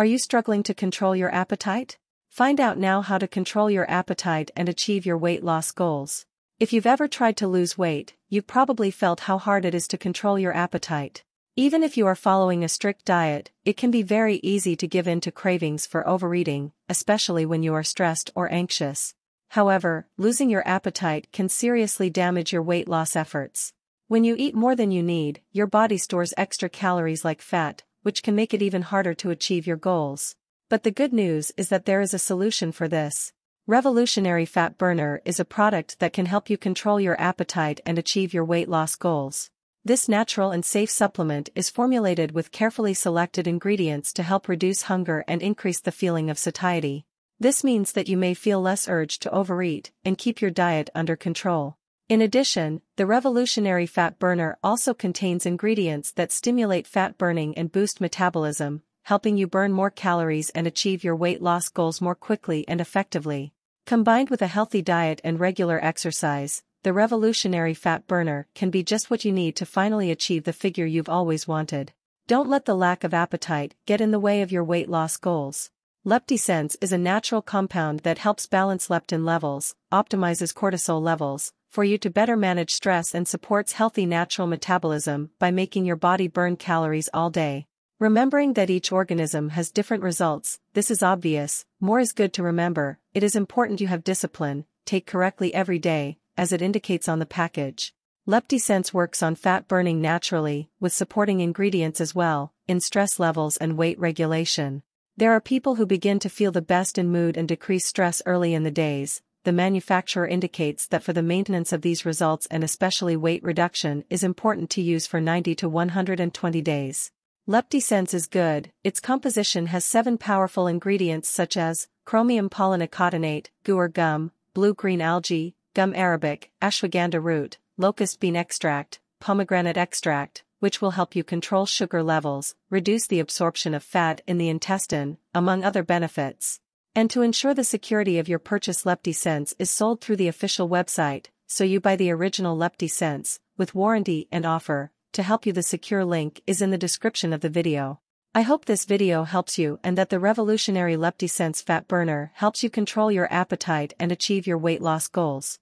Are you struggling to control your appetite? Find out now how to control your appetite and achieve your weight loss goals. If you've ever tried to lose weight, you've probably felt how hard it is to control your appetite. Even if you are following a strict diet, it can be very easy to give in to cravings for overeating, especially when you are stressed or anxious. However, losing your appetite can seriously damage your weight loss efforts. When you eat more than you need, your body stores extra calories like fat, which can make it even harder to achieve your goals. But the good news is that there is a solution for this. Revolutionary Fat Burner is a product that can help you control your appetite and achieve your weight loss goals. This natural and safe supplement is formulated with carefully selected ingredients to help reduce hunger and increase the feeling of satiety. This means that you may feel less urge to overeat and keep your diet under control. In addition, the revolutionary fat burner also contains ingredients that stimulate fat burning and boost metabolism, helping you burn more calories and achieve your weight loss goals more quickly and effectively. Combined with a healthy diet and regular exercise, the revolutionary fat burner can be just what you need to finally achieve the figure you've always wanted. Don't let the lack of appetite get in the way of your weight loss goals. LeptiSense is a natural compound that helps balance leptin levels, optimizes cortisol levels, for you to better manage stress and supports healthy natural metabolism by making your body burn calories all day. Remembering that each organism has different results, this is obvious, more is good to remember, it is important you have discipline, take correctly every day, as it indicates on the package. LeptiSense works on fat burning naturally, with supporting ingredients as well, in stress levels and weight regulation. There are people who begin to feel the best in mood and decrease stress early in the days. The manufacturer indicates that for the maintenance of these results and especially weight reduction is important to use for 90 to 120 days. LeptiSense is good, its composition has seven powerful ingredients such as chromium polynicotinate, guar gum, blue-green algae, gum arabic, ashwagandha root, locust bean extract, pomegranate extract, which will help you control sugar levels, reduce the absorption of fat in the intestine, among other benefits. And to ensure the security of your purchase LeptiSense is sold through the official website, so you buy the original LeptiSense, with warranty and offer, to help you the secure link is in the description of the video. I hope this video helps you and that the revolutionary LeptiSense Fat Burner helps you control your appetite and achieve your weight loss goals.